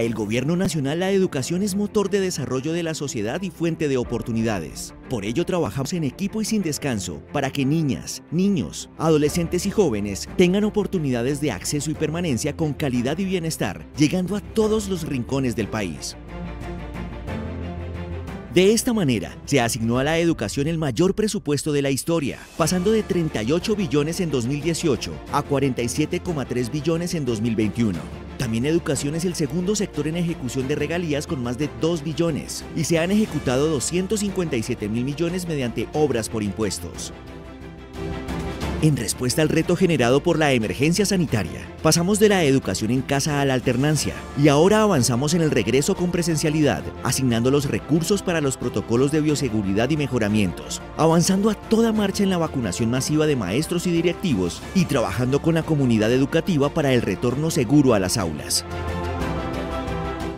El Gobierno Nacional, la educación es motor de desarrollo de la sociedad y fuente de oportunidades. Por ello, trabajamos en equipo y sin descanso para que niñas, niños, adolescentes y jóvenes tengan oportunidades de acceso y permanencia con calidad y bienestar, llegando a todos los rincones del país. De esta manera, se asignó a la educación el mayor presupuesto de la historia, pasando de 38 billones en 2018 a 47,3 billones en 2021. También educación es el segundo sector en ejecución de regalías con más de 2 billones y se han ejecutado 257 mil millones mediante obras por impuestos. En respuesta al reto generado por la emergencia sanitaria, pasamos de la educación en casa a la alternancia y ahora avanzamos en el regreso con presencialidad, asignando los recursos para los protocolos de bioseguridad y mejoramientos, avanzando a toda marcha en la vacunación masiva de maestros y directivos y trabajando con la comunidad educativa para el retorno seguro a las aulas.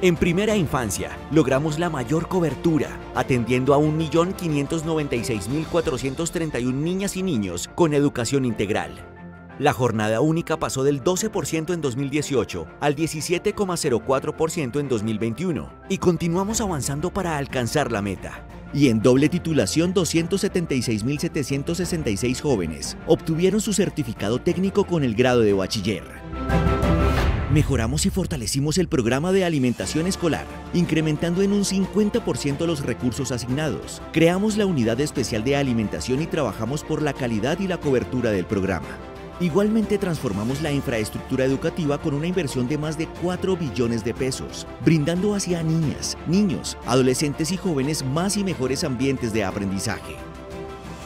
En primera infancia, logramos la mayor cobertura, atendiendo a 1.596.431 niñas y niños con educación integral. La jornada única pasó del 12% en 2018 al 17,04% en 2021 y continuamos avanzando para alcanzar la meta. Y en doble titulación, 276.766 jóvenes obtuvieron su certificado técnico con el grado de bachiller. Mejoramos y fortalecimos el programa de alimentación escolar, incrementando en un 50% los recursos asignados. Creamos la unidad especial de alimentación y trabajamos por la calidad y la cobertura del programa. Igualmente transformamos la infraestructura educativa con una inversión de más de 4 billones de pesos, brindando hacia niñas, niños, adolescentes y jóvenes más y mejores ambientes de aprendizaje.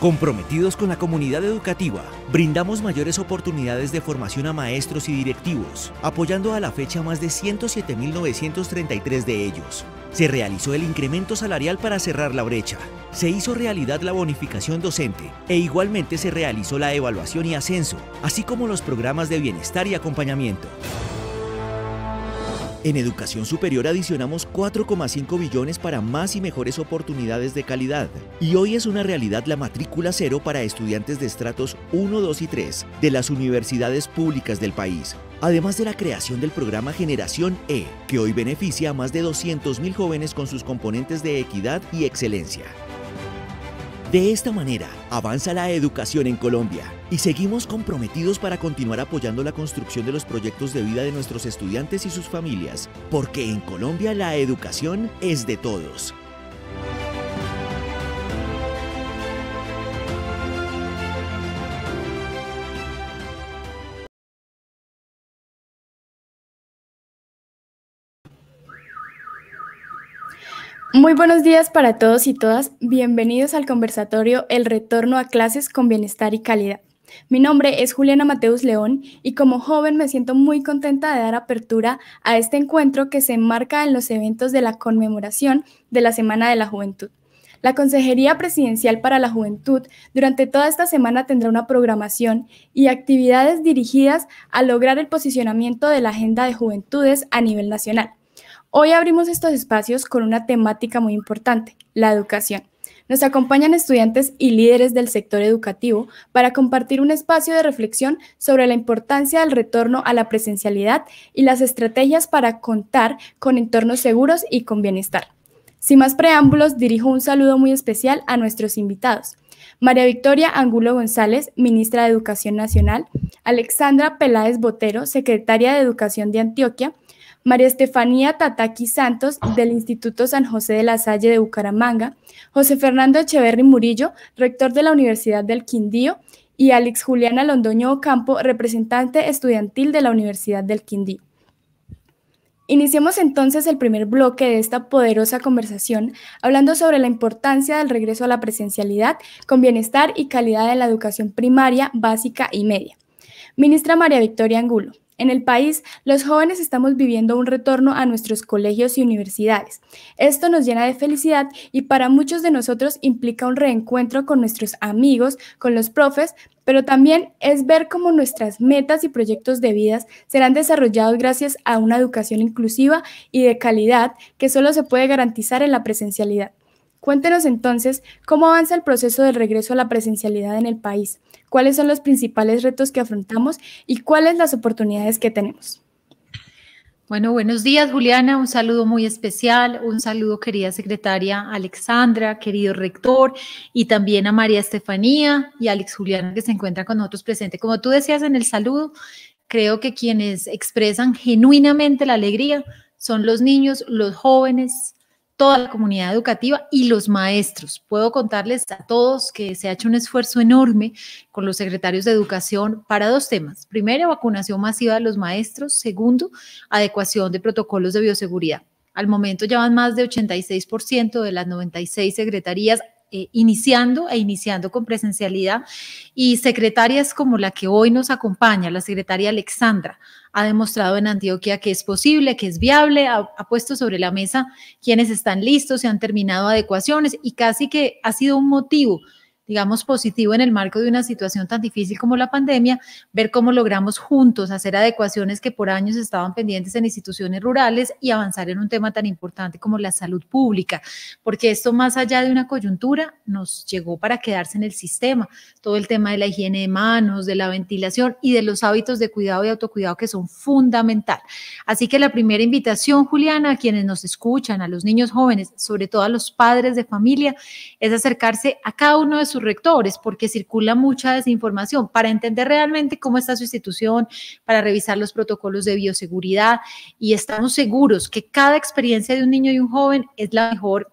Comprometidos con la comunidad educativa, brindamos mayores oportunidades de formación a maestros y directivos, apoyando a la fecha más de 107.933 de ellos. Se realizó el incremento salarial para cerrar la brecha. Se hizo realidad la bonificación docente e igualmente se realizó la evaluación y ascenso, así como los programas de bienestar y acompañamiento. En educación superior adicionamos 4,5 billones para más y mejores oportunidades de calidad. Y hoy es una realidad la matrícula cero para estudiantes de estratos 1, 2 y 3 de las universidades públicas del país. Además de la creación del programa Generación E, que hoy beneficia a más de 200.000 jóvenes con sus componentes de equidad y excelencia. De esta manera, avanza la educación en Colombia y seguimos comprometidos para continuar apoyando la construcción de los proyectos de vida de nuestros estudiantes y sus familias, porque en Colombia la educación es de todos. Muy buenos días para todos y todas. Bienvenidos al conversatorio El retorno a clases con bienestar y calidad. Mi nombre es Juliana Mateus León y como joven me siento muy contenta de dar apertura a este encuentro que se enmarca en los eventos de la conmemoración de la Semana de la Juventud. La Consejería Presidencial para la Juventud durante toda esta semana tendrá una programación y actividades dirigidas a lograr el posicionamiento de la agenda de juventudes a nivel nacional. Hoy abrimos estos espacios con una temática muy importante, la educación. Nos acompañan estudiantes y líderes del sector educativo para compartir un espacio de reflexión sobre la importancia del retorno a la presencialidad y las estrategias para contar con entornos seguros y con bienestar. Sin más preámbulos, dirijo un saludo muy especial a nuestros invitados. María Victoria Angulo González, ministra de Educación Nacional, Alexandra Peláez Botero, secretaria de Educación de Antioquia, María Estefanía Tataki Santos del Instituto San José de la Salle de Bucaramanga, José Fernando Echeverri Murillo, rector de la Universidad del Quindío, y Alex Juliana Londoño Ocampo, representante estudiantil de la Universidad del Quindío. Iniciemos entonces el primer bloque de esta poderosa conversación hablando sobre la importancia del regreso a la presencialidad con bienestar y calidad de la educación primaria, básica y media. Ministra María Victoria Angulo. En el país, los jóvenes estamos viviendo un retorno a nuestros colegios y universidades. Esto nos llena de felicidad y para muchos de nosotros implica un reencuentro con nuestros amigos, con los profes, pero también es ver cómo nuestras metas y proyectos de vida serán desarrollados gracias a una educación inclusiva y de calidad que solo se puede garantizar en la presencialidad. Cuéntenos entonces cómo avanza el proceso del regreso a la presencialidad en el país, cuáles son los principales retos que afrontamos y cuáles las oportunidades que tenemos. Bueno, buenos días, Juliana. Un saludo muy especial. Un saludo, querida secretaria Alexandra, querido rector, y también a María Estefanía y Alex Juliana, que se encuentran con nosotros presentes. Como tú decías en el saludo, creo que quienes expresan genuinamente la alegría son los niños, los jóvenes, toda la comunidad educativa y los maestros. Puedo contarles a todos que se ha hecho un esfuerzo enorme con los secretarios de educación para dos temas. Primero, vacunación masiva de los maestros. Segundo, adecuación de protocolos de bioseguridad. Al momento ya van más de 86% de las 96 secretarías eh, iniciando e iniciando con presencialidad. Y secretarias como la que hoy nos acompaña, la secretaria Alexandra, ha demostrado en Antioquia que es posible, que es viable, ha, ha puesto sobre la mesa quienes están listos, se han terminado adecuaciones y casi que ha sido un motivo digamos, positivo en el marco de una situación tan difícil como la pandemia, ver cómo logramos juntos hacer adecuaciones que por años estaban pendientes en instituciones rurales y avanzar en un tema tan importante como la salud pública, porque esto más allá de una coyuntura nos llegó para quedarse en el sistema, todo el tema de la higiene de manos, de la ventilación y de los hábitos de cuidado y autocuidado que son fundamental. Así que la primera invitación, Juliana, a quienes nos escuchan, a los niños jóvenes, sobre todo a los padres de familia, es acercarse a cada uno de sus rectores, porque circula mucha desinformación, para entender realmente cómo está su institución, para revisar los protocolos de bioseguridad y estamos seguros que cada experiencia de un niño y un joven es la mejor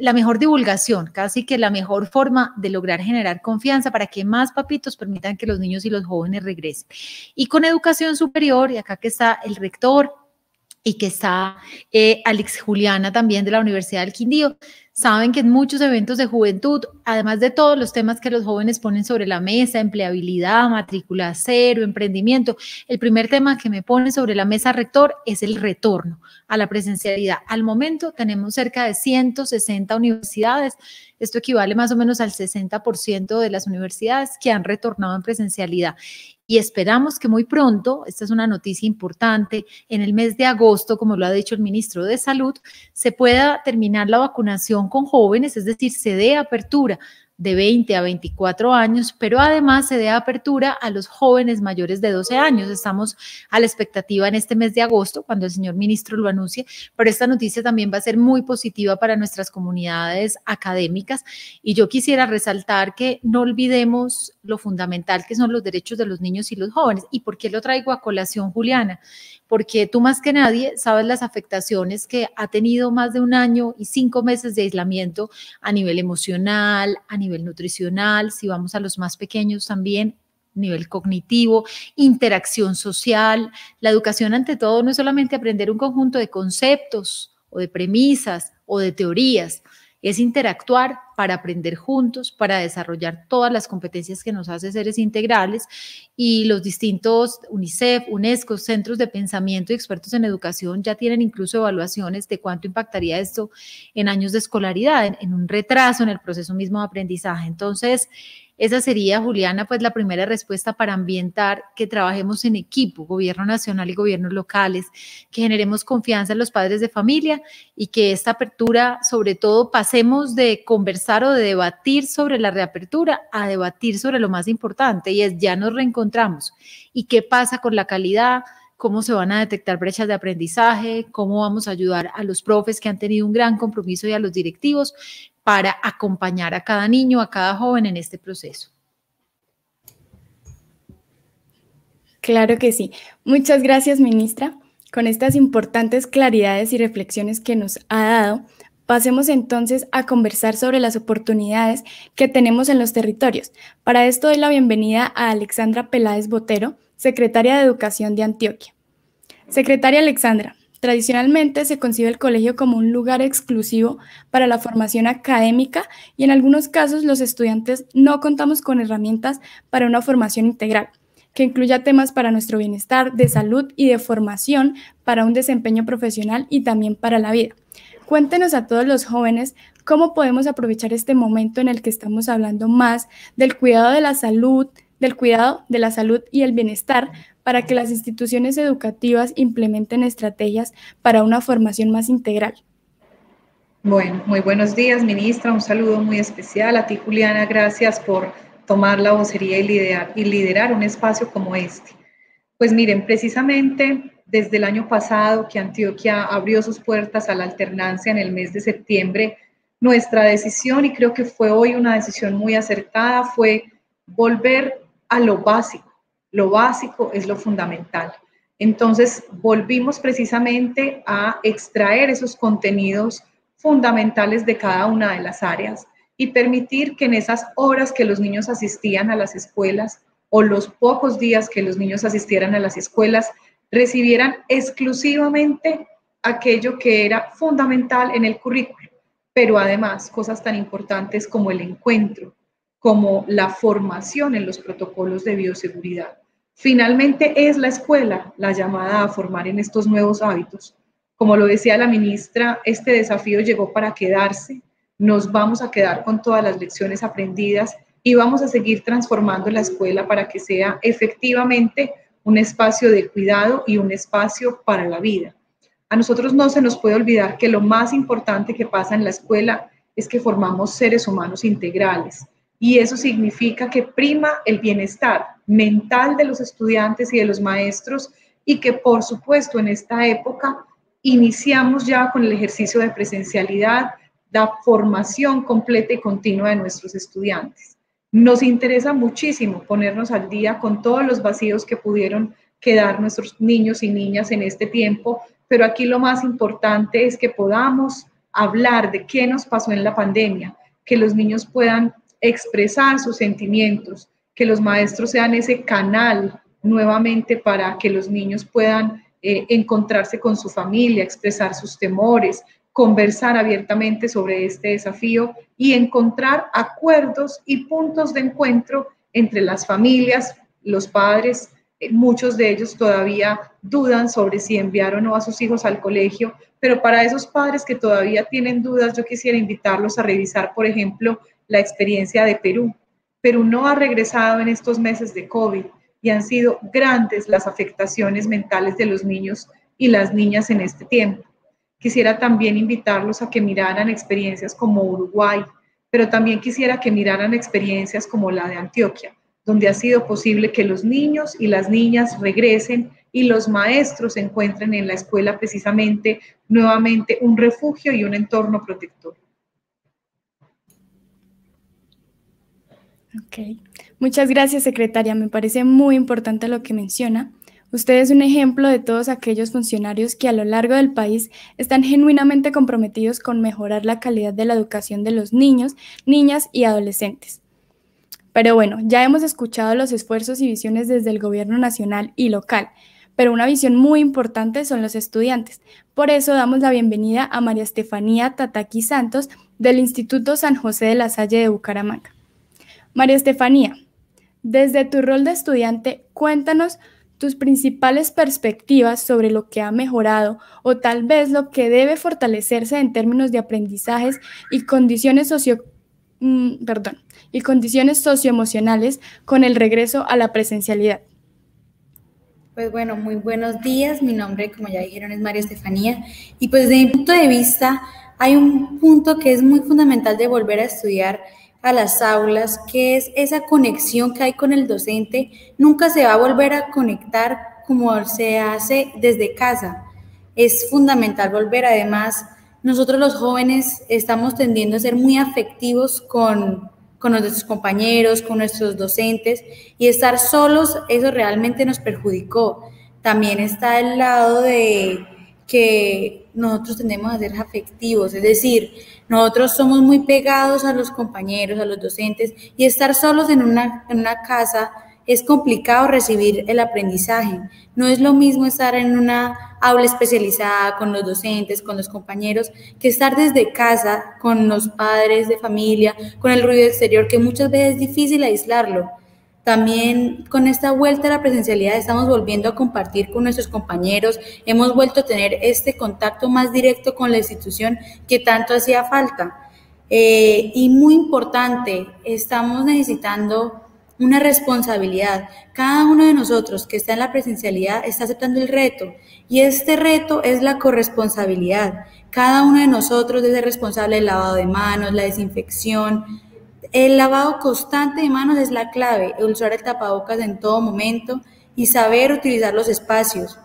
la mejor divulgación, casi que la mejor forma de lograr generar confianza para que más papitos permitan que los niños y los jóvenes regresen. Y con educación superior, y acá que está el rector y que está eh, Alex Juliana también de la Universidad del Quindío, Saben que en muchos eventos de juventud, además de todos los temas que los jóvenes ponen sobre la mesa, empleabilidad, matrícula cero, emprendimiento, el primer tema que me pone sobre la mesa rector es el retorno a la presencialidad. Al momento tenemos cerca de 160 universidades, esto equivale más o menos al 60% de las universidades que han retornado en presencialidad. Y esperamos que muy pronto, esta es una noticia importante, en el mes de agosto, como lo ha dicho el ministro de Salud, se pueda terminar la vacunación con jóvenes, es decir, se dé apertura de 20 a 24 años, pero además se dé apertura a los jóvenes mayores de 12 años. Estamos a la expectativa en este mes de agosto, cuando el señor ministro lo anuncie, pero esta noticia también va a ser muy positiva para nuestras comunidades académicas y yo quisiera resaltar que no olvidemos lo fundamental que son los derechos de los niños y los jóvenes. ¿Y por qué lo traigo a colación, Juliana? porque tú más que nadie sabes las afectaciones que ha tenido más de un año y cinco meses de aislamiento a nivel emocional, a nivel nutricional, si vamos a los más pequeños también, nivel cognitivo, interacción social. La educación ante todo no es solamente aprender un conjunto de conceptos o de premisas o de teorías, es interactuar para aprender juntos, para desarrollar todas las competencias que nos hace seres integrales y los distintos UNICEF, UNESCO, centros de pensamiento y expertos en educación ya tienen incluso evaluaciones de cuánto impactaría esto en años de escolaridad, en, en un retraso en el proceso mismo de aprendizaje. Entonces, esa sería, Juliana, pues la primera respuesta para ambientar que trabajemos en equipo, gobierno nacional y gobiernos locales, que generemos confianza en los padres de familia y que esta apertura, sobre todo, pasemos de conversar o de debatir sobre la reapertura a debatir sobre lo más importante y es ya nos reencontramos. ¿Y qué pasa con la calidad? cómo se van a detectar brechas de aprendizaje, cómo vamos a ayudar a los profes que han tenido un gran compromiso y a los directivos para acompañar a cada niño, a cada joven en este proceso. Claro que sí. Muchas gracias, ministra. Con estas importantes claridades y reflexiones que nos ha dado, pasemos entonces a conversar sobre las oportunidades que tenemos en los territorios. Para esto doy la bienvenida a Alexandra Peláez Botero, secretaria de Educación de Antioquia. Secretaria Alexandra, Tradicionalmente se concibe el colegio como un lugar exclusivo para la formación académica y en algunos casos los estudiantes no contamos con herramientas para una formación integral que incluya temas para nuestro bienestar, de salud y de formación para un desempeño profesional y también para la vida. Cuéntenos a todos los jóvenes cómo podemos aprovechar este momento en el que estamos hablando más del cuidado de la salud, del cuidado de la salud y el bienestar para que las instituciones educativas implementen estrategias para una formación más integral. Bueno, muy buenos días, ministra. Un saludo muy especial a ti, Juliana. Gracias por tomar la vocería y liderar, un espacio como este. Pues miren, precisamente desde el año pasado que Antioquia abrió sus puertas a la alternancia en el mes de septiembre, nuestra decisión, y creo que fue hoy una decisión muy acertada, fue volver a lo básico. Lo básico es lo fundamental. Entonces, volvimos precisamente a extraer esos contenidos fundamentales de cada una de las áreas y permitir que en esas horas que los niños asistían a las escuelas o los pocos días que los niños asistieran a las escuelas, recibieran exclusivamente aquello que era fundamental en el currículo, pero además cosas tan importantes como el encuentro, como la formación en los protocolos de bioseguridad. Finalmente es la escuela la llamada a formar en estos nuevos hábitos. Como lo decía la ministra, este desafío llegó para quedarse. Nos vamos a quedar con todas las lecciones aprendidas y vamos a seguir transformando la escuela para que sea efectivamente un espacio de cuidado y un espacio para la vida. A nosotros no se nos puede olvidar que lo más importante que pasa en la escuela es que formamos seres humanos integrales y eso significa que prima el bienestar mental de los estudiantes y de los maestros y que por supuesto en esta época iniciamos ya con el ejercicio de presencialidad, la formación completa y continua de nuestros estudiantes. Nos interesa muchísimo ponernos al día con todos los vacíos que pudieron quedar nuestros niños y niñas en este tiempo, pero aquí lo más importante es que podamos hablar de qué nos pasó en la pandemia, que los niños puedan expresar sus sentimientos, que los maestros sean ese canal nuevamente para que los niños puedan eh, encontrarse con su familia, expresar sus temores, conversar abiertamente sobre este desafío y encontrar acuerdos y puntos de encuentro entre las familias, los padres, eh, muchos de ellos todavía dudan sobre si enviar o no a sus hijos al colegio, pero para esos padres que todavía tienen dudas, yo quisiera invitarlos a revisar, por ejemplo, la experiencia de Perú. Perú no ha regresado en estos meses de COVID y han sido grandes las afectaciones mentales de los niños y las niñas en este tiempo. Quisiera también invitarlos a que miraran experiencias como Uruguay, pero también quisiera que miraran experiencias como la de Antioquia, donde ha sido posible que los niños y las niñas regresen y los maestros encuentren en la escuela precisamente nuevamente un refugio y un entorno protector. Ok, muchas gracias secretaria, me parece muy importante lo que menciona. Usted es un ejemplo de todos aquellos funcionarios que a lo largo del país están genuinamente comprometidos con mejorar la calidad de la educación de los niños, niñas y adolescentes. Pero bueno, ya hemos escuchado los esfuerzos y visiones desde el gobierno nacional y local, pero una visión muy importante son los estudiantes. Por eso damos la bienvenida a María Estefanía Tataki Santos del Instituto San José de la Salle de Bucaramanga. María Estefanía, desde tu rol de estudiante, cuéntanos tus principales perspectivas sobre lo que ha mejorado o tal vez lo que debe fortalecerse en términos de aprendizajes y condiciones socio mm, perdón, y condiciones socioemocionales con el regreso a la presencialidad. Pues bueno, muy buenos días. Mi nombre, como ya dijeron, es María Estefanía. Y pues desde mi punto de vista, hay un punto que es muy fundamental de volver a estudiar a las aulas, que es esa conexión que hay con el docente, nunca se va a volver a conectar como se hace desde casa. Es fundamental volver, además, nosotros los jóvenes estamos tendiendo a ser muy afectivos con, con nuestros compañeros, con nuestros docentes, y estar solos, eso realmente nos perjudicó. También está el lado de que nosotros tendemos a ser afectivos, es decir, nosotros somos muy pegados a los compañeros, a los docentes, y estar solos en una, en una casa es complicado recibir el aprendizaje. No es lo mismo estar en una aula especializada con los docentes, con los compañeros, que estar desde casa con los padres de familia, con el ruido exterior, que muchas veces es difícil aislarlo. También con esta vuelta a la presencialidad estamos volviendo a compartir con nuestros compañeros, hemos vuelto a tener este contacto más directo con la institución que tanto hacía falta. Eh, y muy importante, estamos necesitando una responsabilidad. Cada uno de nosotros que está en la presencialidad está aceptando el reto y este reto es la corresponsabilidad. Cada uno de nosotros es el responsable del lavado de manos, la desinfección, el lavado constante de manos es la clave, usar el tapabocas en todo momento y saber utilizar los espacios.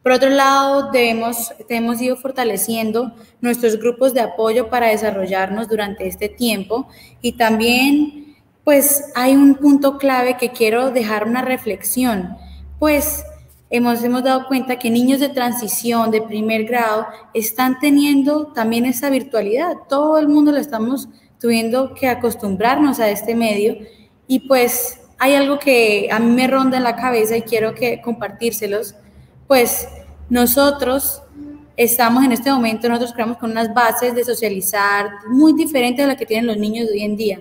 Por otro lado, debemos, hemos ido fortaleciendo nuestros grupos de apoyo para desarrollarnos durante este tiempo y también, pues, hay un punto clave que quiero dejar una reflexión, pues hemos, hemos dado cuenta que niños de transición, de primer grado, están teniendo también esa virtualidad. Todo el mundo lo estamos teniendo que acostumbrarnos a este medio y pues hay algo que a mí me ronda en la cabeza y quiero que compartírselos pues nosotros estamos en este momento, nosotros creamos con unas bases de socializar muy diferentes a las que tienen los niños de hoy en día.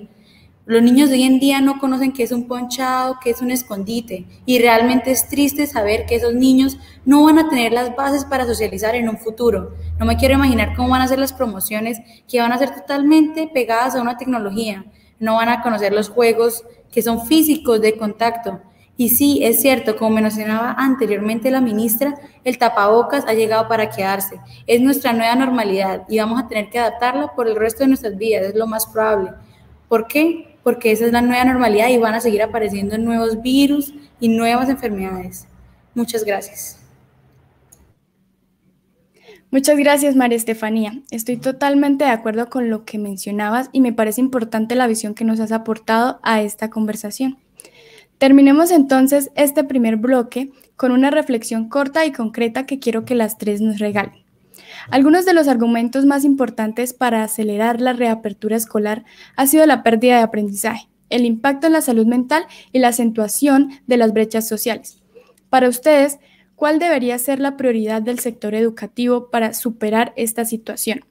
Los niños de hoy en día no conocen qué es un ponchado, qué es un escondite. Y realmente es triste saber que esos niños no van a tener las bases para socializar en un futuro. No me quiero imaginar cómo van a ser las promociones que van a ser totalmente pegadas a una tecnología. No van a conocer los juegos que son físicos de contacto. Y sí, es cierto, como mencionaba anteriormente la ministra, el tapabocas ha llegado para quedarse. Es nuestra nueva normalidad y vamos a tener que adaptarla por el resto de nuestras vidas, es lo más probable. ¿Por qué? Porque esa es la nueva normalidad y van a seguir apareciendo nuevos virus y nuevas enfermedades. Muchas gracias. Muchas gracias, María Estefanía. Estoy totalmente de acuerdo con lo que mencionabas y me parece importante la visión que nos has aportado a esta conversación. Terminemos entonces este primer bloque con una reflexión corta y concreta que quiero que las tres nos regalen. Algunos de los argumentos más importantes para acelerar la reapertura escolar ha sido la pérdida de aprendizaje, el impacto en la salud mental y la acentuación de las brechas sociales. Para ustedes, ¿cuál debería ser la prioridad del sector educativo para superar esta situación?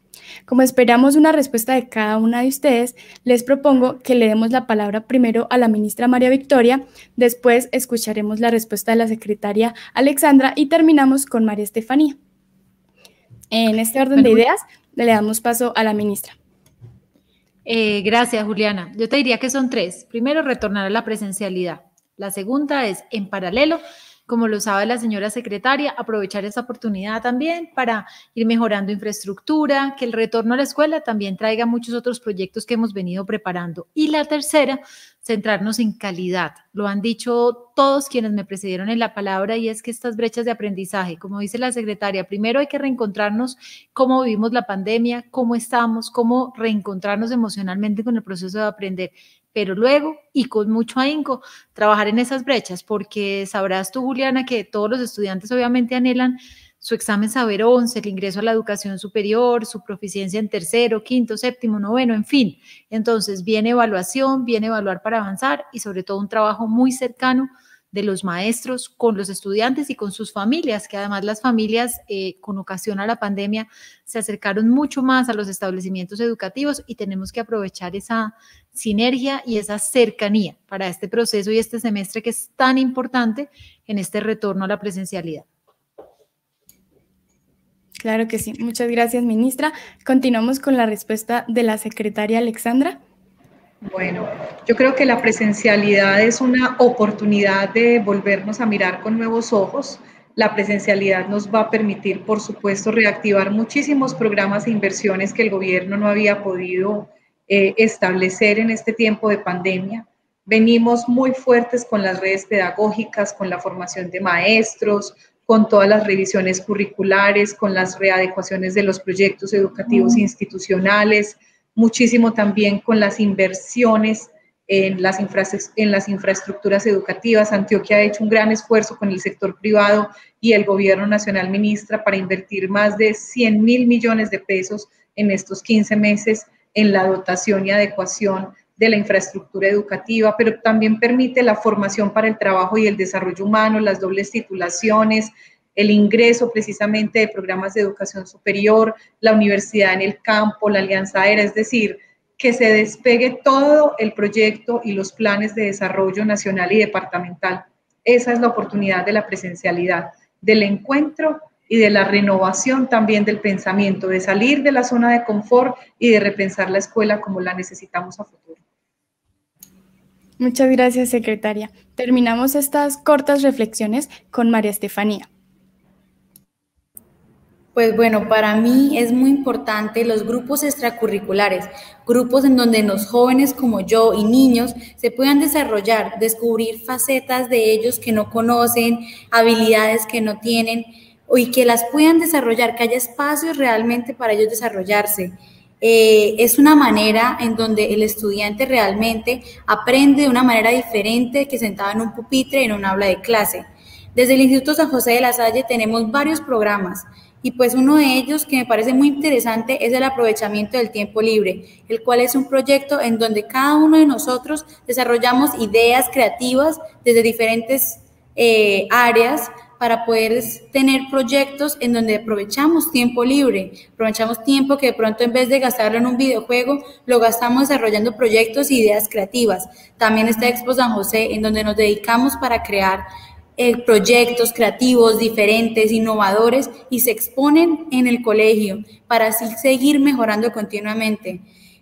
Como esperamos una respuesta de cada una de ustedes, les propongo que le demos la palabra primero a la ministra María Victoria, después escucharemos la respuesta de la secretaria Alexandra y terminamos con María Estefanía. En este orden de ideas, le damos paso a la ministra. Eh, gracias, Juliana. Yo te diría que son tres. Primero, retornar a la presencialidad. La segunda es, en paralelo, como lo sabe la señora secretaria, aprovechar esta oportunidad también para ir mejorando infraestructura, que el retorno a la escuela también traiga muchos otros proyectos que hemos venido preparando. Y la tercera, centrarnos en calidad. Lo han dicho todos quienes me precedieron en la palabra y es que estas brechas de aprendizaje, como dice la secretaria, primero hay que reencontrarnos cómo vivimos la pandemia, cómo estamos, cómo reencontrarnos emocionalmente con el proceso de aprender pero luego y con mucho ahínco trabajar en esas brechas, porque sabrás tú, Juliana, que todos los estudiantes obviamente anhelan su examen saber 11, el ingreso a la educación superior, su proficiencia en tercero, quinto, séptimo, noveno, en fin. Entonces viene evaluación, viene evaluar para avanzar y sobre todo un trabajo muy cercano de los maestros con los estudiantes y con sus familias, que además las familias eh, con ocasión a la pandemia se acercaron mucho más a los establecimientos educativos y tenemos que aprovechar esa sinergia y esa cercanía para este proceso y este semestre que es tan importante en este retorno a la presencialidad. Claro que sí. Muchas gracias, ministra. Continuamos con la respuesta de la secretaria Alexandra. Bueno, yo creo que la presencialidad es una oportunidad de volvernos a mirar con nuevos ojos. La presencialidad nos va a permitir, por supuesto, reactivar muchísimos programas e inversiones que el gobierno no había podido eh, establecer en este tiempo de pandemia. Venimos muy fuertes con las redes pedagógicas, con la formación de maestros, con todas las revisiones curriculares, con las readecuaciones de los proyectos educativos institucionales, muchísimo también con las inversiones en las, en las infraestructuras educativas. Antioquia ha hecho un gran esfuerzo con el sector privado y el gobierno nacional ministra para invertir más de 100 mil millones de pesos en estos 15 meses en la dotación y adecuación de la infraestructura educativa, pero también permite la formación para el trabajo y el desarrollo humano, las dobles titulaciones, el ingreso precisamente de programas de educación superior, la universidad en el campo, la alianza aérea, es decir, que se despegue todo el proyecto y los planes de desarrollo nacional y departamental. Esa es la oportunidad de la presencialidad, del encuentro y de la renovación también del pensamiento, de salir de la zona de confort y de repensar la escuela como la necesitamos a futuro. Muchas gracias, secretaria. Terminamos estas cortas reflexiones con María Estefanía. Pues bueno, para mí es muy importante los grupos extracurriculares, grupos en donde los jóvenes como yo y niños se puedan desarrollar, descubrir facetas de ellos que no conocen, habilidades que no tienen, y que las puedan desarrollar, que haya espacios realmente para ellos desarrollarse. Eh, es una manera en donde el estudiante realmente aprende de una manera diferente que sentado en un pupitre en un aula de clase. Desde el Instituto San José de la Salle tenemos varios programas y pues uno de ellos que me parece muy interesante es el aprovechamiento del tiempo libre, el cual es un proyecto en donde cada uno de nosotros desarrollamos ideas creativas desde diferentes eh, áreas para poder tener proyectos en donde aprovechamos tiempo libre, aprovechamos tiempo que de pronto en vez de gastarlo en un videojuego, lo gastamos desarrollando proyectos e ideas creativas. También está Expo San José, en donde nos dedicamos para crear eh, proyectos creativos diferentes, innovadores y se exponen en el colegio para así seguir mejorando continuamente.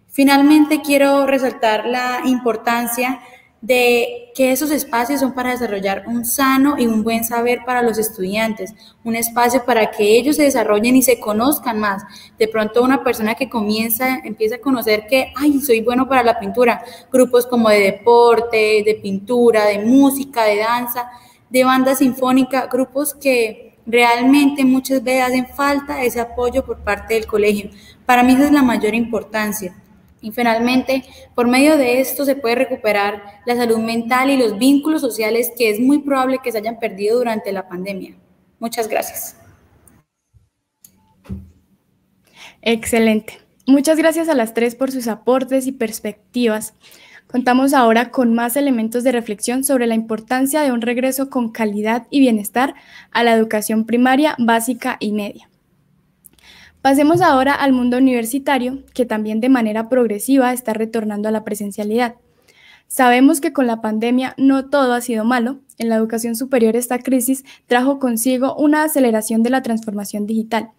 Finalmente, quiero resaltar la importancia de que esos espacios son para desarrollar un sano y un buen saber para los estudiantes, un espacio para que ellos se desarrollen y se conozcan más. De pronto una persona que comienza, empieza a conocer que, ay, soy bueno para la pintura, grupos como de deporte, de pintura, de música, de danza, de banda sinfónica, grupos que realmente muchas veces hacen falta ese apoyo por parte del colegio. Para mí esa es la mayor importancia. Y finalmente, por medio de esto se puede recuperar la salud mental y los vínculos sociales que es muy probable que se hayan perdido durante la pandemia. Muchas gracias. Excelente. Muchas gracias a las tres por sus aportes y perspectivas. Contamos ahora con más elementos de reflexión sobre la importancia de un regreso con calidad y bienestar a la educación primaria, básica y media. Pasemos ahora al mundo universitario, que también de manera progresiva está retornando a la presencialidad. Sabemos que con la pandemia no todo ha sido malo. En la educación superior esta crisis trajo consigo una aceleración de la transformación digital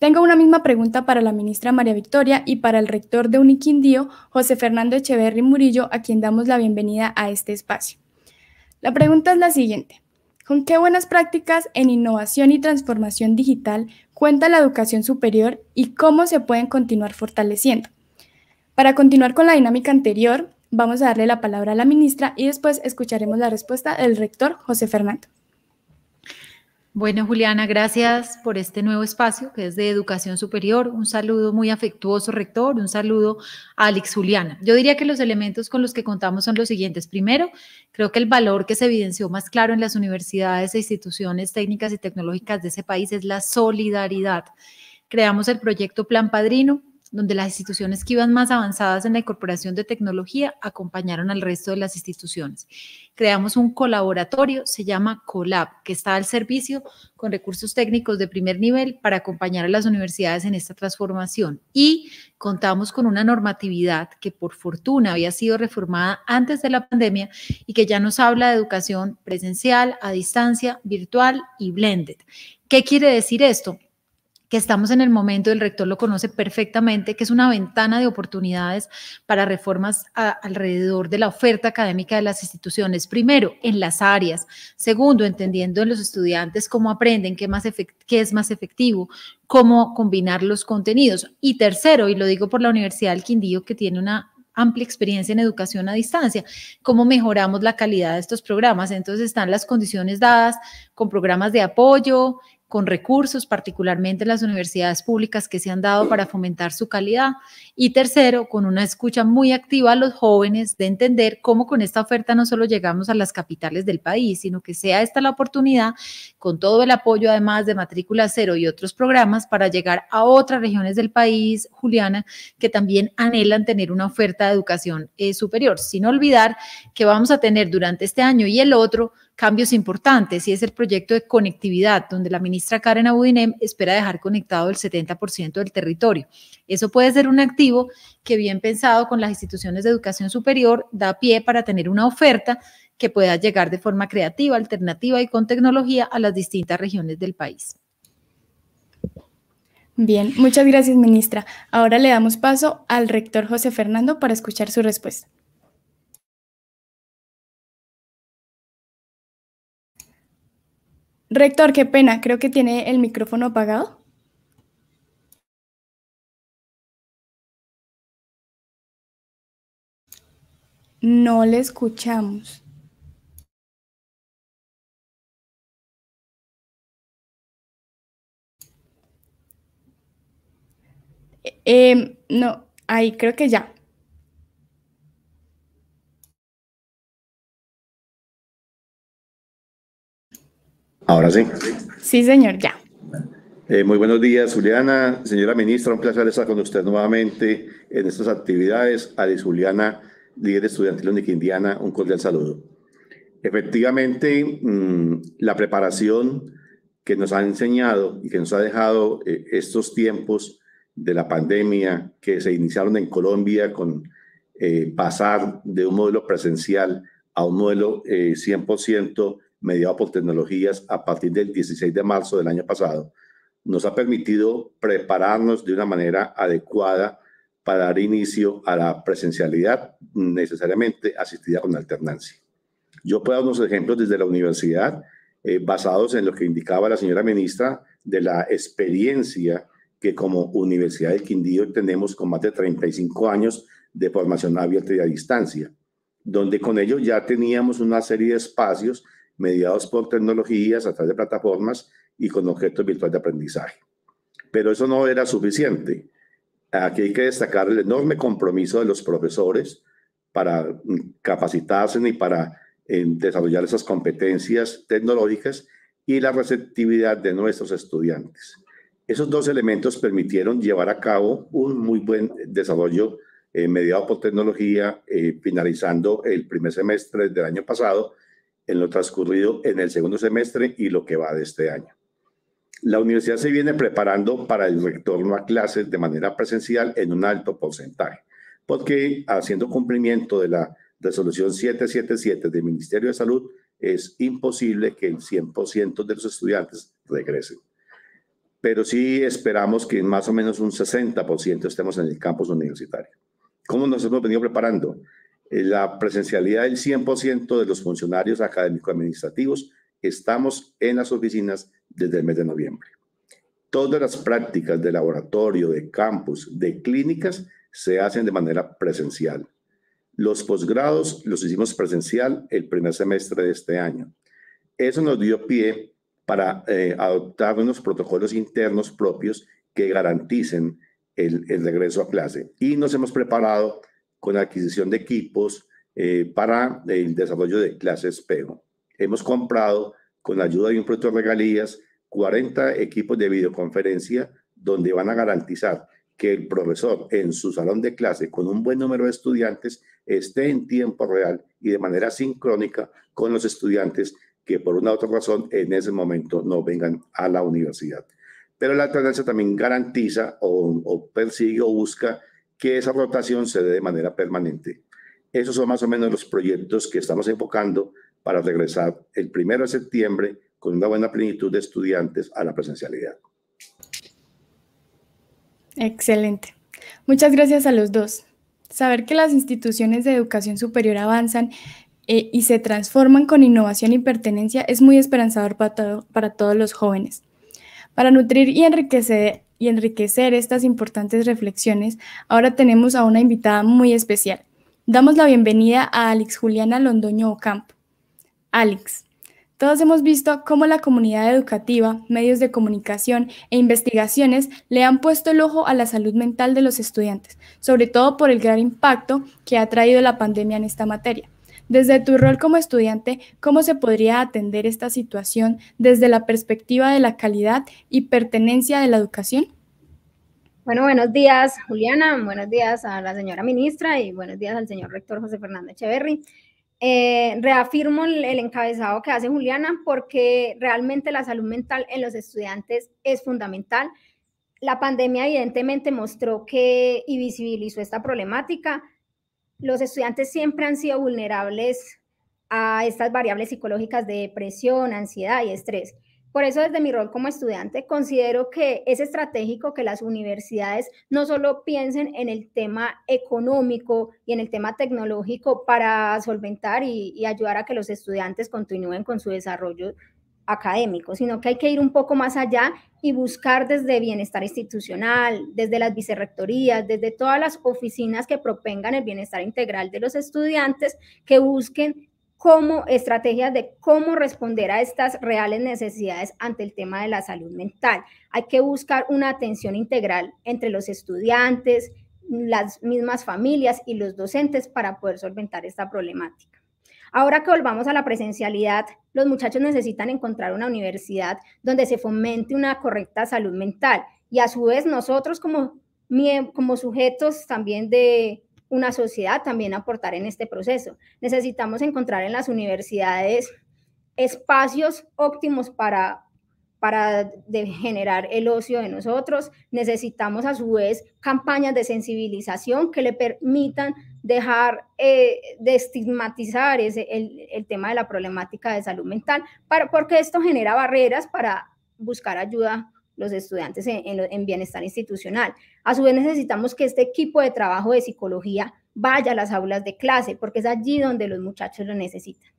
tengo una misma pregunta para la ministra María Victoria y para el rector de Uniquindío, José Fernando Echeverri Murillo, a quien damos la bienvenida a este espacio. La pregunta es la siguiente. ¿Con qué buenas prácticas en innovación y transformación digital cuenta la educación superior y cómo se pueden continuar fortaleciendo? Para continuar con la dinámica anterior, vamos a darle la palabra a la ministra y después escucharemos la respuesta del rector José Fernando. Bueno, Juliana, gracias por este nuevo espacio que es de educación superior. Un saludo muy afectuoso, rector. Un saludo a Alex Juliana. Yo diría que los elementos con los que contamos son los siguientes. Primero, creo que el valor que se evidenció más claro en las universidades e instituciones técnicas y tecnológicas de ese país es la solidaridad. Creamos el proyecto Plan Padrino, donde las instituciones que iban más avanzadas en la incorporación de tecnología acompañaron al resto de las instituciones. Creamos un colaboratorio, se llama COLAB, que está al servicio con recursos técnicos de primer nivel para acompañar a las universidades en esta transformación. Y contamos con una normatividad que por fortuna había sido reformada antes de la pandemia y que ya nos habla de educación presencial, a distancia, virtual y blended. ¿Qué quiere decir esto? Que estamos en el momento, el rector lo conoce perfectamente, que es una ventana de oportunidades para reformas alrededor de la oferta académica de las instituciones. Primero, en las áreas. Segundo, entendiendo en los estudiantes cómo aprenden, qué, más qué es más efectivo, cómo combinar los contenidos. Y tercero, y lo digo por la Universidad del Quindío, que tiene una amplia experiencia en educación a distancia, cómo mejoramos la calidad de estos programas. Entonces están las condiciones dadas con programas de apoyo, con recursos, particularmente las universidades públicas que se han dado para fomentar su calidad. Y tercero, con una escucha muy activa a los jóvenes de entender cómo con esta oferta no solo llegamos a las capitales del país, sino que sea esta la oportunidad, con todo el apoyo además de matrícula cero y otros programas, para llegar a otras regiones del país, Juliana, que también anhelan tener una oferta de educación eh, superior. Sin olvidar que vamos a tener durante este año y el otro cambios importantes y es el proyecto de conectividad, donde la ministra Karen Abudinem espera dejar conectado el 70% del territorio. Eso puede ser un activo que bien pensado con las instituciones de educación superior da pie para tener una oferta que pueda llegar de forma creativa, alternativa y con tecnología a las distintas regiones del país. Bien, muchas gracias, ministra. Ahora le damos paso al rector José Fernando para escuchar su respuesta. Rector, qué pena, creo que tiene el micrófono apagado. No le escuchamos. Eh, no, ahí creo que ya. Ahora sí. Sí, señor, ya. Eh, muy buenos días, Juliana. Señora ministra, un placer estar con usted nuevamente en estas actividades. Alice Juliana, líder estudiantil Uniquindiana, un cordial saludo. Efectivamente, mm, la preparación que nos ha enseñado y que nos ha dejado eh, estos tiempos de la pandemia que se iniciaron en Colombia con eh, pasar de un modelo presencial a un modelo 100% mediado por tecnologías a partir del 16 de marzo del año pasado, nos ha permitido prepararnos de una manera adecuada para dar inicio a la presencialidad necesariamente asistida con alternancia. Yo puedo dar unos ejemplos desde la universidad, eh, basados en lo que indicaba la señora ministra de la experiencia que como Universidad de Quindío tenemos con más de 35 años de formación abierta y a distancia, donde con ello ya teníamos una serie de espacios mediados por tecnologías a través de plataformas y con objetos virtuales de aprendizaje. Pero eso no era suficiente. Aquí hay que destacar el enorme compromiso de los profesores para mm, capacitarse y para eh, desarrollar esas competencias tecnológicas y la receptividad de nuestros estudiantes. Esos dos elementos permitieron llevar a cabo un muy buen desarrollo eh, mediado por tecnología, eh, finalizando el primer semestre del año pasado en lo transcurrido en el segundo semestre y lo que va de este año. La universidad se viene preparando para el retorno a clases de manera presencial en un alto porcentaje, porque haciendo cumplimiento de la resolución 777 del Ministerio de Salud, es imposible que el 100% de los estudiantes regresen. Pero sí esperamos que más o menos un 60% estemos en el campus universitario. ¿Cómo nos hemos venido preparando? Eh, la presencialidad del 100% de los funcionarios académico-administrativos, estamos en las oficinas desde el mes de noviembre. Todas las prácticas de laboratorio, de campus, de clínicas se hacen de manera presencial. Los posgrados los hicimos presencial el primer semestre de este año. Eso nos dio pie para eh, adoptar unos protocolos internos propios que garanticen el, el regreso a clase. Y nos hemos preparado con adquisición de equipos eh, para el desarrollo de clases espejo. Hemos comprado, con la ayuda de un proyecto de regalías, 40 equipos de videoconferencia donde van a garantizar que el profesor en su salón de clase con un buen número de estudiantes esté en tiempo real y de manera sincrónica con los estudiantes que por una u otra razón en ese momento no vengan a la universidad. Pero la tendencia también garantiza o persigue o busca que esa rotación se dé de manera permanente. Esos son más o menos los proyectos que estamos enfocando para regresar el primero de septiembre con una buena plenitud de estudiantes a la presencialidad. Excelente. Muchas gracias a los dos. Saber que las instituciones de educación superior avanzan eh, y se transforman con innovación y pertenencia es muy esperanzador para, para todos los jóvenes. Para nutrir y enriquecer y enriquecer estas importantes reflexiones, ahora tenemos a una invitada muy especial. Damos la bienvenida a Alex Juliana Londoño Ocampo. Alex, todos hemos visto cómo la comunidad educativa, medios de comunicación e investigaciones le han puesto el ojo a la salud mental de los estudiantes, sobre todo por el gran impacto que ha traído la pandemia en esta materia. Desde tu rol como estudiante, ¿cómo se podría atender esta situación desde la perspectiva de la calidad y pertenencia de la educación? Bueno, buenos días, Juliana, buenos días a la señora ministra y buenos días al señor rector José Fernando Echeverry. Eh, reafirmo el, encabezado que hace Juliana porque realmente la salud mental en los estudiantes es fundamental. La pandemia evidentemente mostró que y visibilizó esta problemática, los estudiantes siempre han sido vulnerables a estas variables psicológicas de depresión, ansiedad y estrés. Por eso, desde mi rol como estudiante, considero que es estratégico que las universidades no solo piensen en el tema económico y en el tema tecnológico para solventar y, y ayudar a que los estudiantes continúen con su desarrollo académico, sino que hay que ir un poco más allá y buscar desde bienestar institucional, desde las vicerrectorías, desde todas las oficinas que propengan el bienestar integral de los estudiantes, que busquen cómo estrategias de cómo responder a estas reales necesidades ante el tema de la salud mental. Hay que buscar una atención integral entre los estudiantes, las mismas familias y los docentes para poder solventar esta problemática. Ahora que volvamos a la presencialidad, los muchachos necesitan encontrar una universidad donde se fomente una correcta salud mental y a su vez nosotros como, sujetos también de una sociedad también aportar en este proceso. Necesitamos encontrar en las universidades espacios óptimos para, para generar el ocio de nosotros. Necesitamos a su vez campañas de sensibilización que le permitan dejar eh, de estigmatizar ese, el, el, tema de la problemática de salud mental, para, porque esto genera barreras para buscar ayuda los estudiantes en, bienestar institucional. A su vez necesitamos que este equipo de trabajo de psicología vaya a las aulas de clase, porque es allí donde los muchachos lo necesitan.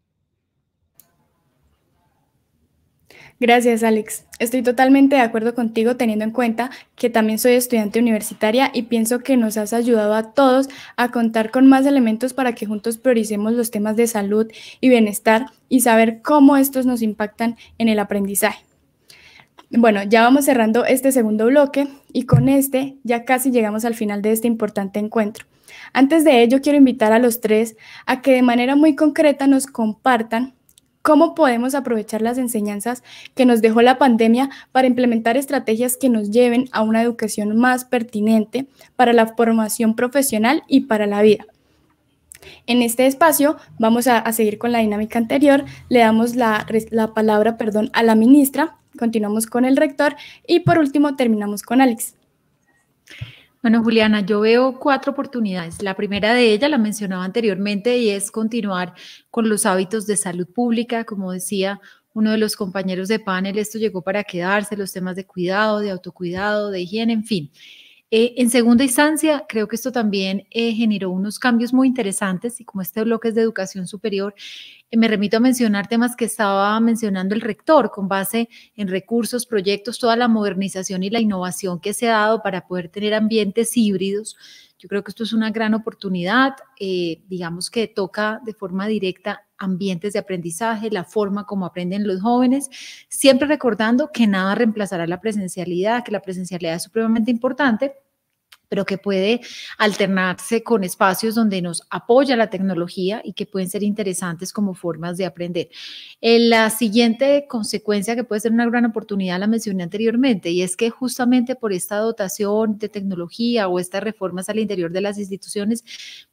Gracias, Alex. Estoy totalmente de acuerdo contigo teniendo en cuenta que también soy estudiante universitaria y pienso que nos has ayudado a todos a contar con más elementos para que juntos prioricemos los temas de salud y bienestar y saber cómo estos nos impactan en el aprendizaje. Bueno, ya vamos cerrando este segundo bloque y con este ya casi llegamos al final de este importante encuentro. Antes de ello, quiero invitar a los tres a que de manera muy concreta nos compartan cómo podemos aprovechar las enseñanzas que nos dejó la pandemia para implementar estrategias que nos lleven a una educación más pertinente para la formación profesional y para la vida. En este espacio vamos a, seguir con la dinámica anterior. Le damos la, la palabra perdón, a la ministra continuamos con el rector y por último terminamos con Alex. Bueno, Juliana, yo veo cuatro oportunidades. La primera de ellas la mencionaba anteriormente y es continuar con los hábitos de salud pública. Como decía uno de los compañeros de panel, esto llegó para quedarse, los temas de cuidado, de autocuidado, de higiene, en fin. Eh, en segunda instancia, creo que esto también eh, generó unos cambios muy interesantes y como este bloque es de educación superior, me remito a mencionar temas que estaba mencionando el rector con base en recursos, proyectos, toda la modernización y la innovación que se ha dado para poder tener ambientes híbridos. Yo creo que esto es una gran oportunidad, digamos que toca de forma directa ambientes de aprendizaje, la forma como aprenden los jóvenes, siempre recordando que nada reemplazará la presencialidad, que la presencialidad es supremamente importante, pero que puede alternarse con espacios donde nos apoya la tecnología y que pueden ser interesantes como formas de aprender. En la siguiente consecuencia que puede ser una gran oportunidad la mencioné anteriormente y es que justamente por esta dotación de tecnología o estas reformas al interior de las instituciones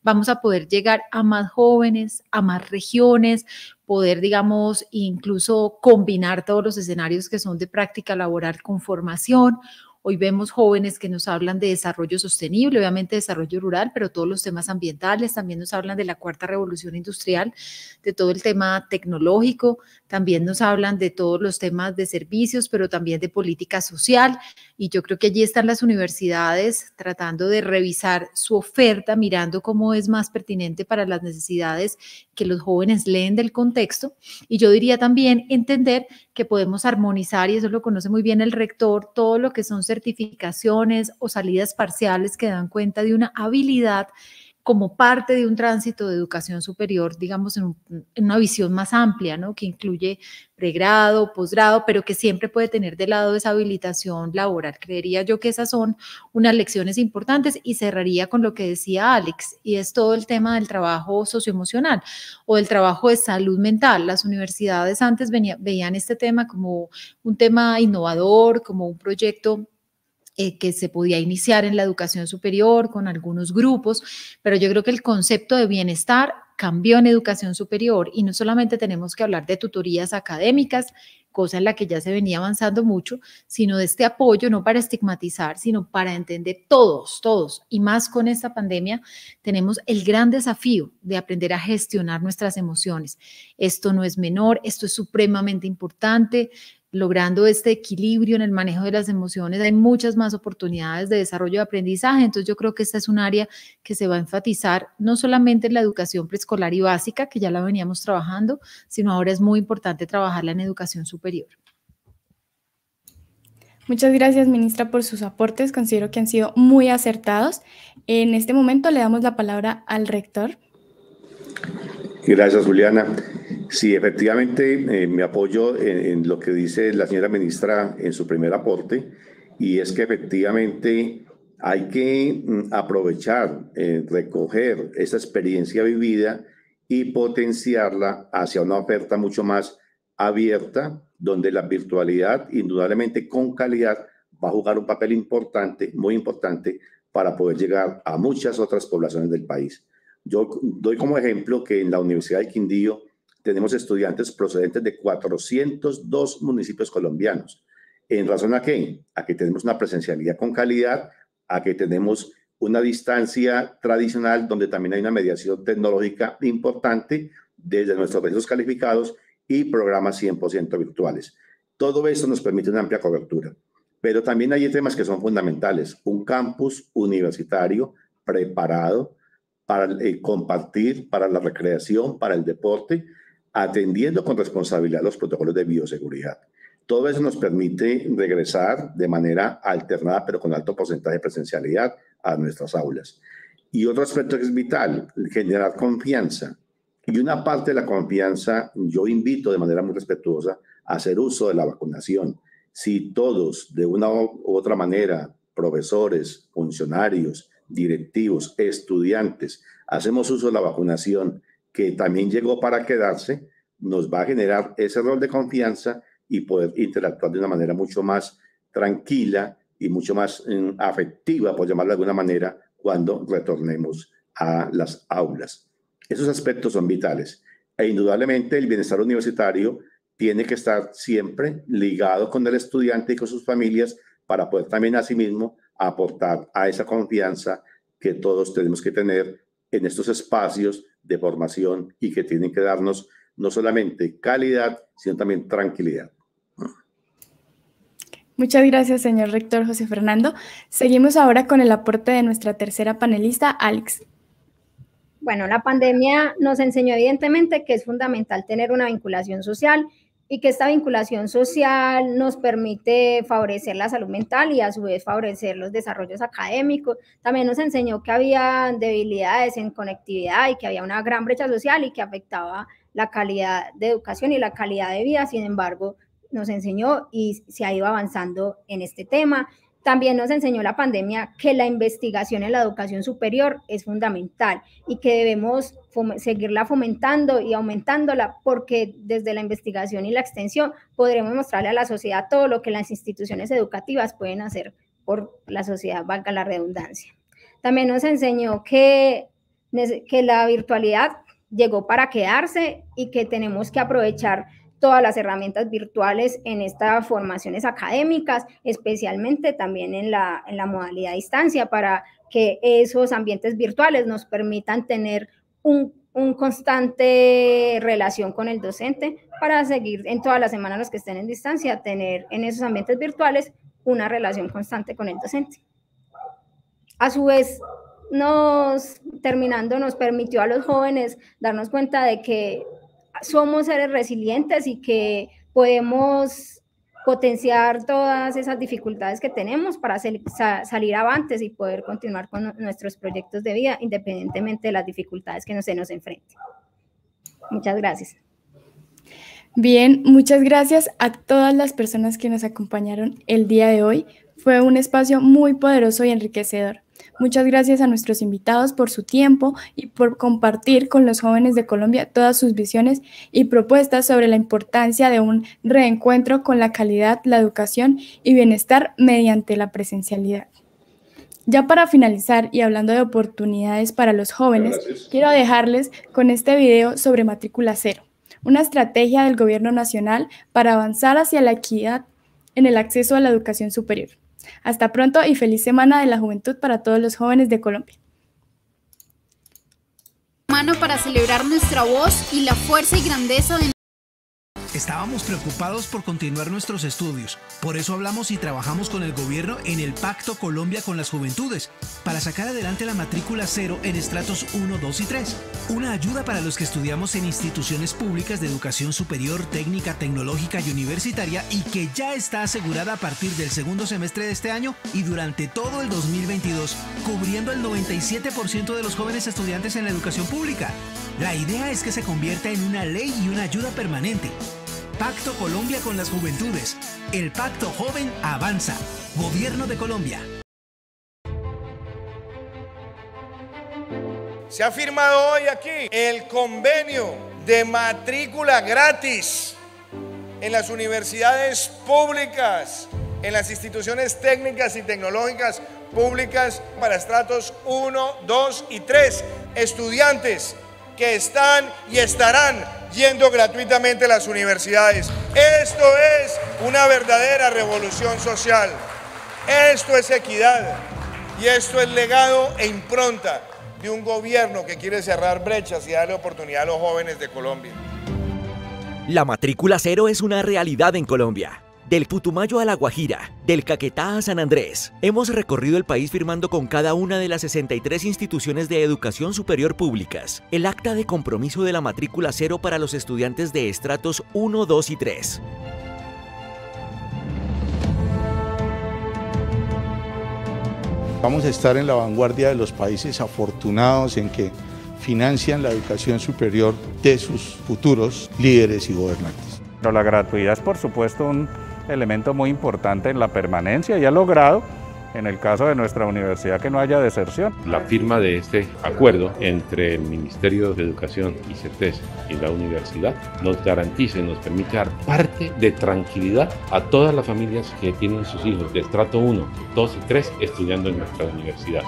vamos a poder llegar a más jóvenes, a más regiones, poder, digamos, incluso combinar todos los escenarios que son de práctica laboral con formación Hoy vemos jóvenes que nos hablan de desarrollo sostenible, obviamente desarrollo rural, pero todos los temas ambientales, también nos hablan de la cuarta revolución industrial, de todo el tema tecnológico, también nos hablan de todos los temas de servicios, pero también de política social. Y yo creo que allí están las universidades tratando de revisar su oferta, mirando cómo es más pertinente para las necesidades que los jóvenes leen del contexto. Y yo diría también entender que podemos armonizar, y eso lo conoce muy bien el rector, todo lo que son certificaciones o salidas parciales que dan cuenta de una habilidad como parte de un tránsito de educación superior, digamos, en, una visión más amplia, ¿no? Que incluye pregrado, posgrado, pero que siempre puede tener de lado esa habilitación laboral. Creería yo que esas son unas lecciones importantes y cerraría con lo que decía Alex, y es todo el tema del trabajo socioemocional o del trabajo de salud mental. Las universidades antes veían este tema como un tema innovador, como un proyecto eh, que se podía iniciar en la educación superior con algunos grupos, pero yo creo que el concepto de bienestar cambió en educación superior y no solamente tenemos que hablar de tutorías académicas, cosa en la que ya se venía avanzando mucho, sino de este apoyo, no para estigmatizar, sino para entender todos, todos, y más con esta pandemia, tenemos el gran desafío de aprender a gestionar nuestras emociones. Esto no es menor, esto es supremamente importante logrando este equilibrio en el manejo de las emociones, hay muchas más oportunidades de desarrollo de aprendizaje. Entonces yo creo que esta es un área que se va a enfatizar no solamente en la educación preescolar y básica, que ya la veníamos trabajando, sino ahora es muy importante trabajarla en educación superior. Muchas gracias, ministra, por sus aportes. Considero que han sido muy acertados. En este momento le damos la palabra al rector. Gracias, Juliana. Sí, efectivamente, eh, me apoyo en, lo que dice la señora ministra en su primer aporte, y es que efectivamente hay que mm, aprovechar, eh, recoger esa experiencia vivida y potenciarla hacia una oferta mucho más abierta, donde la virtualidad, indudablemente con calidad, va a jugar un papel importante, muy importante, para poder llegar a muchas otras poblaciones del país. Yo doy como ejemplo que en la Universidad de Quindío tenemos estudiantes procedentes de 402 municipios colombianos. ¿En razón a qué? A que tenemos una presencialidad con calidad, a que tenemos una distancia tradicional donde también hay una mediación tecnológica importante desde nuestros recursos calificados y programas 100% virtuales. Todo eso nos permite una amplia cobertura. Pero también hay temas que son fundamentales. Un campus universitario preparado para eh, compartir, para la recreación, para el deporte, atendiendo con responsabilidad los protocolos de bioseguridad. Todo eso nos permite regresar de manera alternada, pero con alto porcentaje de presencialidad a nuestras aulas. Y otro aspecto que es vital, generar confianza. Y una parte de la confianza, yo invito de manera muy respetuosa a hacer uso de la vacunación. Si todos, de una u otra manera, profesores, funcionarios, directivos, estudiantes, hacemos uso de la vacunación, que también llegó para quedarse, nos va a generar ese rol de confianza y poder interactuar de una manera mucho más tranquila y mucho más mm, afectiva, por llamarlo de alguna manera, cuando retornemos a las aulas. Esos aspectos son vitales. E indudablemente el bienestar universitario tiene que estar siempre ligado con el estudiante y con sus familias para poder también asimismo aportar a esa confianza que todos tenemos que tener en estos espacios de formación y que tienen que darnos no solamente calidad, sino también tranquilidad. Muchas gracias, señor rector José Fernando. Seguimos ahora con el aporte de nuestra tercera panelista, Alex. Bueno, la pandemia nos enseñó evidentemente que es fundamental tener una vinculación social y que esta vinculación social nos permite favorecer la salud mental y a su vez favorecer los desarrollos académicos. También nos enseñó que había debilidades en conectividad y que había una gran brecha social y que afectaba la calidad de educación y la calidad de vida. Sin embargo, nos enseñó y se ha ido avanzando en este tema. También nos enseñó la pandemia que la investigación en la educación superior es fundamental y que debemos seguirla fomentando y aumentándola porque desde la investigación y la extensión podremos mostrarle a la sociedad todo lo que las instituciones educativas pueden hacer por la sociedad, valga la redundancia. También nos enseñó que, que la virtualidad llegó para quedarse y que tenemos que aprovechar todas las herramientas virtuales en estas formaciones académicas, especialmente también en la, en la modalidad distancia, para que esos ambientes virtuales nos permitan tener un, un, constante relación con el docente para seguir en todas las semanas los que estén en distancia, tener en esos ambientes virtuales una relación constante con el docente. A su vez, nos, terminando, nos permitió a los jóvenes darnos cuenta de que somos seres resilientes y que podemos potenciar todas esas dificultades que tenemos para salir avantes y poder continuar con nuestros proyectos de vida independientemente de las dificultades que se nos enfrenten. Muchas gracias. Bien, muchas gracias a todas las personas que nos acompañaron el día de hoy. Fue un espacio muy poderoso y enriquecedor. Muchas gracias a nuestros invitados por su tiempo y por compartir con los jóvenes de Colombia todas sus visiones y propuestas sobre la importancia de un reencuentro con la calidad, la educación y bienestar mediante la presencialidad. Ya para finalizar y hablando de oportunidades para los jóvenes, quiero dejarles con este video sobre matrícula cero, una estrategia del gobierno nacional para avanzar hacia la equidad en el acceso a la educación superior. Hasta pronto y feliz semana de la juventud para todos los jóvenes de Colombia. Mano para celebrar nuestra voz y la fuerza y grandeza de estábamos preocupados por continuar nuestros estudios. Por eso hablamos y trabajamos con el gobierno en el Pacto Colombia con las Juventudes para sacar adelante la matrícula cero en estratos 1, 2 y 3. Una ayuda para los que estudiamos en instituciones públicas de educación superior, técnica, tecnológica y universitaria y que ya está asegurada a partir del segundo semestre de este año y durante todo el 2022, cubriendo el 97% de los jóvenes estudiantes en la educación pública. La idea es que se convierta en una ley y una ayuda permanente. Pacto Colombia con las Juventudes. El Pacto Joven avanza. Gobierno de Colombia. Se ha firmado hoy aquí el convenio de matrícula gratis en las universidades públicas, en las instituciones técnicas y tecnológicas públicas para estratos 1, 2 y 3. Estudiantes que están y estarán yendo gratuitamente a las universidades. Esto es una verdadera revolución social. Esto es equidad y esto es legado e impronta de un gobierno que quiere cerrar brechas y darle oportunidad a los jóvenes de Colombia. La matrícula cero es una realidad en Colombia. Del Putumayo a La Guajira, del Caquetá a San Andrés, hemos recorrido el país firmando con cada una de las 63 instituciones de educación superior públicas el acta de compromiso de la matrícula cero para los estudiantes de estratos 1, 2 y 3. Vamos a estar en la vanguardia de los países afortunados en que financian la educación superior de sus futuros líderes y gobernantes. Pero la gratuidad es por supuesto un elemento muy importante en la permanencia y ha logrado en el caso de nuestra universidad que no haya deserción. La firma de este acuerdo entre el Ministerio de Educación y CETES y la universidad nos garantiza y nos permite dar parte de tranquilidad a todas las familias que tienen sus hijos de estrato 1, 2 y 3 estudiando en nuestra universidad.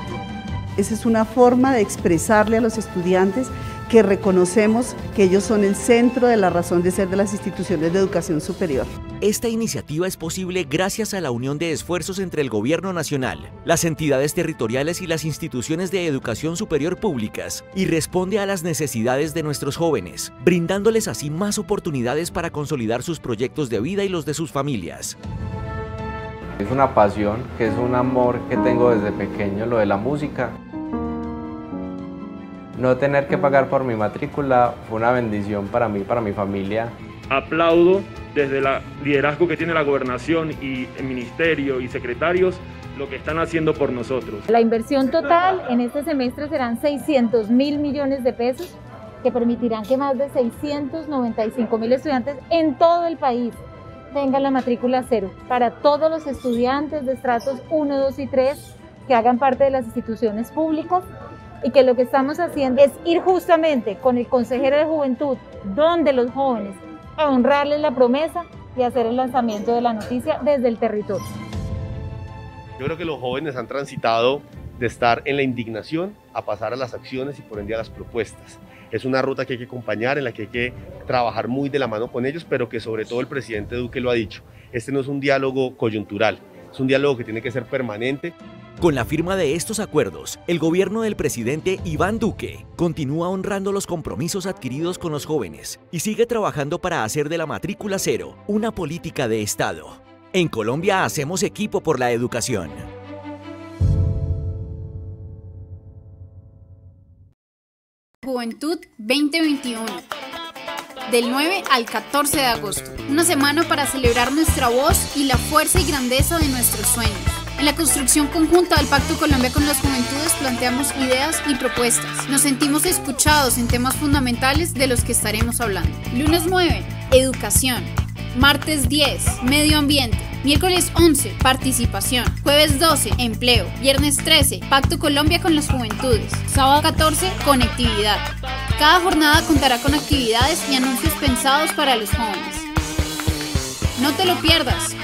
Esa es una forma de expresarle a los estudiantes que reconocemos que ellos son el centro de la razón de ser de las instituciones de educación superior. Esta iniciativa es posible gracias a la unión de esfuerzos entre el Gobierno Nacional, las entidades territoriales y las instituciones de educación superior públicas, y responde a las necesidades de nuestros jóvenes, brindándoles así más oportunidades para consolidar sus proyectos de vida y los de sus familias. Es una pasión, que es un amor que tengo desde pequeño, lo de la música. No tener que pagar por mi matrícula fue una bendición para mí, para mi familia. Aplaudo desde el liderazgo que tiene la gobernación y el ministerio y secretarios lo que están haciendo por nosotros. La inversión total en este semestre serán 600 mil millones de pesos que permitirán que más de 695 mil estudiantes en todo el país tengan la matrícula cero. Para todos los estudiantes de estratos 1, 2 y 3 que hagan parte de las instituciones públicas y que lo que estamos haciendo es ir justamente con el consejero de juventud, donde los jóvenes, a honrarles la promesa y hacer el lanzamiento de la noticia desde el territorio. Yo creo que los jóvenes han transitado de estar en la indignación a pasar a las acciones y por ende a las propuestas. Es una ruta que hay que acompañar, en la que hay que trabajar muy de la mano con ellos, pero que sobre todo el presidente Duque lo ha dicho. Este no es un diálogo coyuntural, es un diálogo que tiene que ser permanente. Con la firma de estos acuerdos, el gobierno del presidente Iván Duque continúa honrando los compromisos adquiridos con los jóvenes y sigue trabajando para hacer de la matrícula cero una política de Estado. En Colombia hacemos equipo por la educación. Juventud 2021. Del 9 al 14 de agosto. Una semana para celebrar nuestra voz y la fuerza y grandeza de nuestros sueños. En la construcción conjunta del Pacto Colombia con las Juventudes planteamos ideas y propuestas. Nos sentimos escuchados en temas fundamentales de los que estaremos hablando. Lunes 9, educación. Martes 10, medio ambiente. Miércoles 11, participación. Jueves 12, empleo. Viernes 13, Pacto Colombia con las Juventudes. Sábado 14, conectividad. Cada jornada contará con actividades y anuncios pensados para los jóvenes. No te lo pierdas.